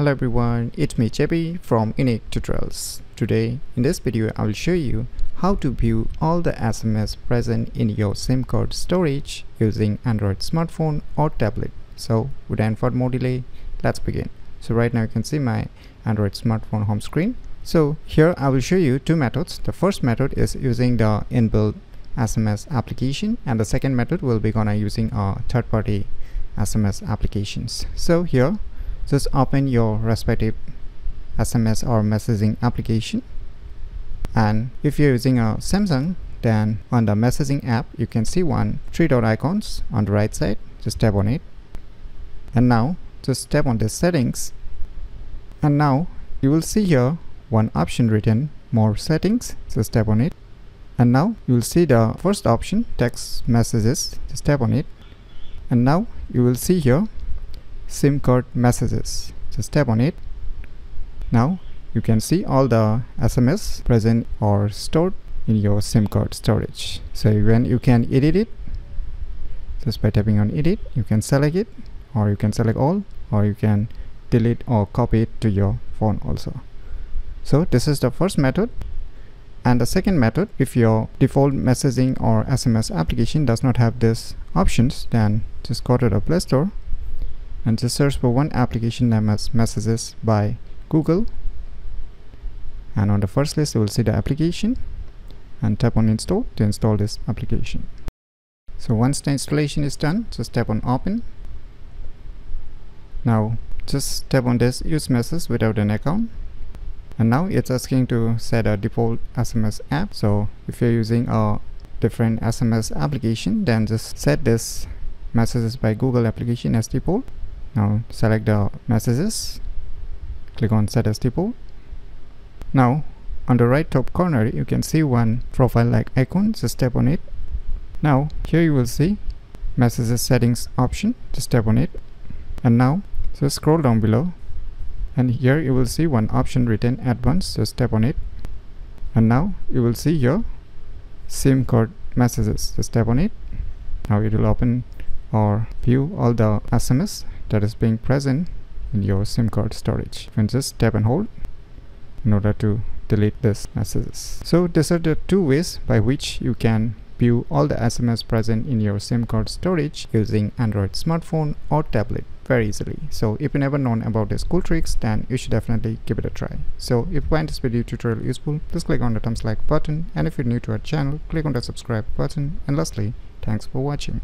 Hello everyone, it's me from Unique Tutorials. Today in this video I will show you how to view all the SMS present in your SIM card storage using Android smartphone or tablet. So without further more delay, let's begin. So right now you can see my Android smartphone home screen. So here I will show you two methods. The first method is using the inbuilt SMS application and the second method will be gonna using a third-party SMS applications. So here just open your respective SMS or messaging application. And if you're using a Samsung then on the messaging app you can see one three dot icons on the right side. Just tap on it. And now just tap on the settings. And now you will see here one option written more settings. Just tap on it. And now you will see the first option text messages. Just tap on it. And now you will see here SIM card messages. Just tap on it. Now you can see all the SMS present or stored in your SIM card storage. So when you can edit it, just by tapping on edit, you can select it or you can select all or you can delete or copy it to your phone also. So this is the first method and the second method if your default messaging or SMS application does not have these options then just go to the Play Store and just search for one application named as messages by Google. And on the first list you will see the application and tap on install to install this application. So once the installation is done just tap on open. Now just tap on this use message without an account. And now it's asking to set a default SMS app. So if you're using a different SMS application then just set this messages by Google application as default now select the messages. Click on set as default now on the right top corner you can see one profile like icon. Just tap on it. Now here you will see messages settings option. Just tap on it. And now just scroll down below. And here you will see one option written advanced just tap on it. And now you will see your sim card messages. Just tap on it. Now it will open or view all the sms that is being present in your SIM card storage. You can just tap and hold in order to delete this messages. So these are the two ways by which you can view all the SMS present in your SIM card storage using Android smartphone or tablet very easily. So if you never known about these cool tricks then you should definitely give it a try. So if you find this video tutorial useful please click on the thumbs like button and if you're new to our channel click on the subscribe button and lastly thanks for watching.